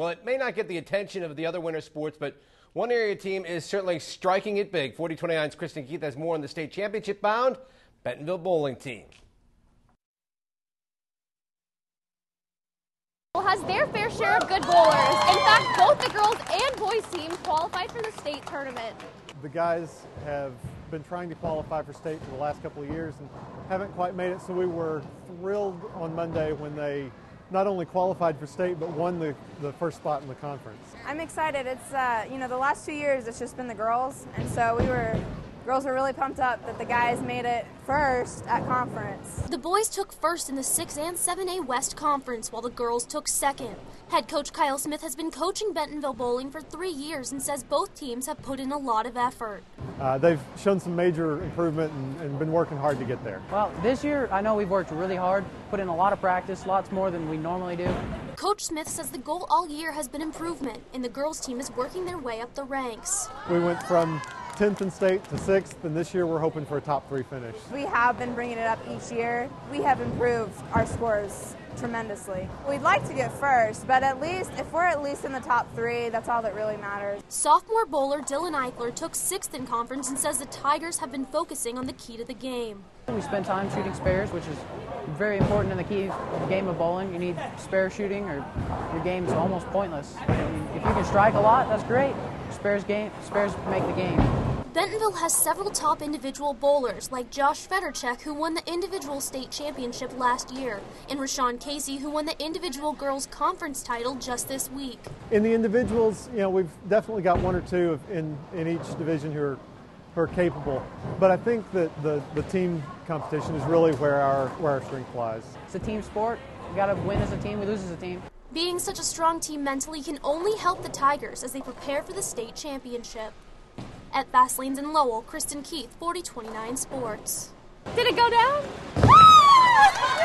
Well, it may not get the attention of the other winter sports, but one area team is certainly striking it big. 4029's Kristen Keith has more on the state championship bound Bentonville bowling team. has their fair share of good bowlers. In fact, both the girls and boys teams qualified for the state tournament. The guys have been trying to qualify for state for the last couple of years and haven't quite made it, so we were thrilled on Monday when they not only qualified for state but won the, the first spot in the conference. I'm excited. It's uh, you know the last two years it's just been the girls, and so we were girls are really pumped up that the guys made it first at conference. The boys took first in the 6 and 7A West Conference, while the girls took second. Head coach Kyle Smith has been coaching Bentonville bowling for three years and says both teams have put in a lot of effort. Uh, they've shown some major improvement and, and been working hard to get there. Well, this year I know we've worked really hard, put in a lot of practice, lots more than we normally do. Coach Smith says the goal all year has been improvement, and the girls team is working their way up the ranks. We went from 10th in state to 6th, and this year we're hoping for a top three finish. We have been bringing it up each year. We have improved our scores tremendously. We'd like to get first, but at least if we're at least in the top three, that's all that really matters. Sophomore bowler Dylan Eichler took sixth in conference and says the Tigers have been focusing on the key to the game. We spend time shooting spares, which is very important in the key the game of bowling. You need spare shooting, or your game's almost pointless. If you can strike a lot, that's great. Spares game, spares make the game. Bentonville has several top individual bowlers, like Josh Federchek, who won the individual state championship last year, and Rashawn Casey, who won the individual girls conference title just this week. In the individuals, you know, we've definitely got one or two in, in each division who are, who are capable. But I think that the, the team competition is really where our, where our strength lies. It's a team sport. We got to win as a team, we lose as a team. Being such a strong team mentally can only help the Tigers as they prepare for the state championship. At Fast Lanes in Lowell, Kristen Keith, 4029 Sports. Did it go down?